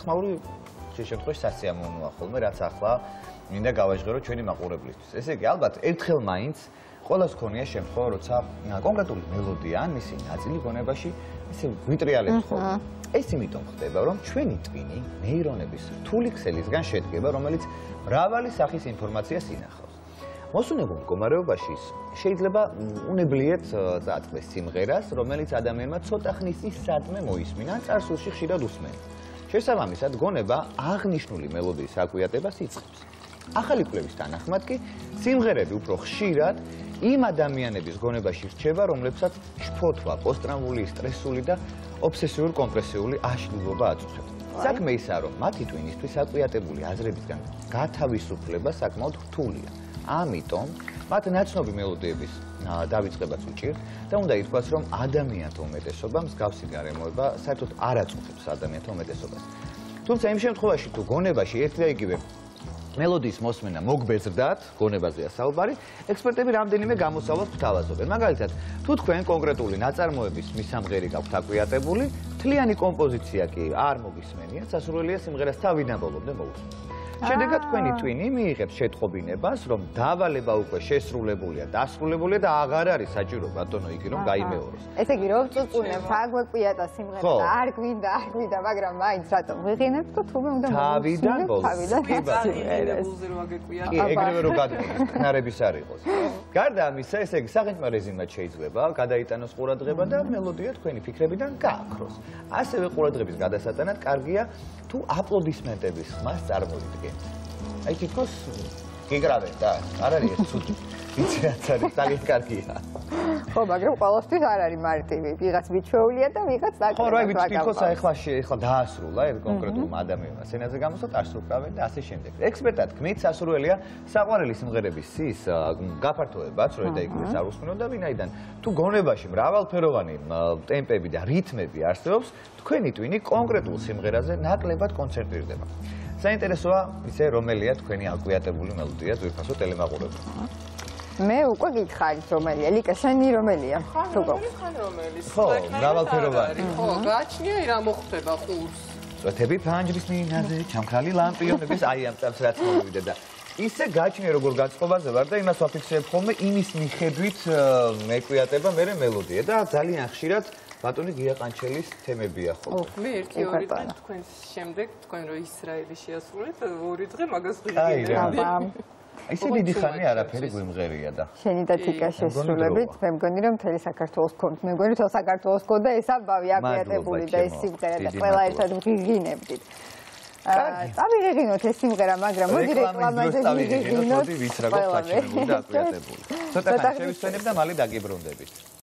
ხმაური ხშირ შემთხვევაში სასიამოვნოა ხოლმე, რაც ახლა მინდა გავაჟღერო ჩვენი მაყურებლისთვის. ესე იგი, ალბათ ერთხელ მაინც ყოველს ქონია შემთხვევა, როცა კონკრეტული მელოდია ან მისი ნაწილი გონებაში ისე ვიტრიალებს ხოლმე. ეს იმიტომ ხდება, რომ ჩვენი ტვინი ნეირონების რთული ქსელისგან შედგება, რომელიც მრავალი სახის ინფორმაციას ინახავს. მოსუნებულ მდგომარეობაში შეიძლება უნებლიეთ წაწყდეს სიმღერას, რომელიც ადამიანმა ცოტა ხნის წინ სადმე მოისმინა, წარსულში ხშირად უსმენს. შესაბამისად, გონება აღნიშნული მელოდიის აკვიატებას იწყებს. ახალი კვლევის თანახმად კი სიმღერები უფრო ხშირად იმ ადამიანების გონებაში რჩება, რომლებსაც შფოთვა, პოსტტრაუმული სტრესული და ობსესიური კომპრესიული აშლილობა აწუხებს. საქმე ისაა, რომ მათი ტვინისთვის აკვიატებული აზრებისგან გათავისუფლება საკმაოდ რთულია. ამიტომ მათ ნაცნობი მელოდიების დავიწყებაც უჭირთ და უნდა ითქვას, რომ ადამიანთა უმეტესობა მსგავსი გარემოება საერთოდ არ აწუხებს ადამიანთა უმეტესობას. თუმცა იმ შემთხვევაში თუ გონებაში ერთი და იგივე მელოდიის მოსმენა მოგბეზრდათ, გონებაზეა საუბარი, ექსპერტები რამდენიმე გამოსავალს გვთავაზობენ. მაგალითად, თუ თქვენ კონკრეტული ნაწარმოების მისამღერი გაქვთ აკვიატებული, თლიანი კომპოზიცია კი არ მოგისმენიათ, სასურველია სიმღერას თავიდან ბოლომდე მოусმინოთ. შედეგად თქვენი ტვინი მიიღებს შეტყობინებას, რომ დავალება უკვე შესრულებულია, დასრულებულია და აღარ არის საჭირო ბატონო იგი რომ გაიმეოროს. ესე იგი რომ წუწუნებს აგვეკვიატა სიმღერა და არ გვინდა, არ გვინდა, მაგრამ მაინც რატომ ვიღინებ და თუმე უნდა თავიდან ბოლოს. კი, ეგრევე რომ გადმოდის, კნარების არ იყოს. გარდა ამისა, ესე იგი საღიმო რეჟიმად შეიძლება გადაიტანოს ყურადღება და მელოდია თქვენი ფიქრებიდან გააქროს. ასევე ყურადღების გადასატანად კარგია თუ აპლოდისმენტების ხმას წარმოვიდგენთ. აი თითქოს გიგრავენ და არ არის ეს ცუდი. ვიცი რაც არის, ძალიან კარგია. ხო, მაგრამ ყოველთვის არ არის მარტივი. ვიღაც მიჩვეულია და ვიღაც დაკარგავს. ხო, რა ვიცი, თითქოს აი ხლა შეიძლება დაასრულა ერთ კონკრეტულ ადამიანს. ენაზე გამოსოთ არ სრულკრავენ და ასე შემდეგ. ექსპერტად გმით სასურველია საყვარელი სიმღერების სის გაფართოებაც, რომ და იგივე არ უსმენო და ვინაიდან თუ გონებაში მრავალფეროვანი ტემპები და რითმები არსებობს, თქვენი ტვინი კონკრეტულ სიმღერაზე ნაკლებად კონცენტრირდება. საინტერესოა ისე რომელია თქვენი აკვიატებული მელოდია ძვირფასო ტელემაყურებელს. მე უკვე გითხარით რომელია, ლიკა შენი რომელია? თუ გქონდეს ხან რომელი? ხო, მრავალფეროვანი. ხო, გაჩნია რა მოხდება ყურს. წვეთები ფანჯრის მინაზე, ჩამქრალი ლამპიონების აი ამ წამს რაც მოვიდა და ისე გაჩნია როგორ გაწყობაზე ვარ და იმას ვაფიქსირებ ხოლმე იმის მიხედვით მეკვიატება მე მელოდია და ძალიან ხშირად ბატონი გია ყანჩელის თემებია ხო? მე 1-2 დღე თქვენს შემდეგ თქვენ რო ისრაელი შეასრულეთ, ორი დღე მაგას ვიღებდი. ისე დიდი ხანი არაფერი გვიმღერია და. შენი და თიკა შესრულებით, მე მგონი რომ მთელი საქართველოს კონთ, მე მგონი თო საქართველოს კონდა ეს ამბავი აკრეატებული და ეს სიმღერა და ყველა ერთად ვიღინებდით. წავიღინოთ ეს სიმღერა, მაგრამ მოდი რეკლამაზე ვიღინოთ. მოდი ვის რა გვაქვს აჩვენებული და აკრეატებული. ცოტა ხანი შევისვენებ და მალე დაგიბრუნდებით.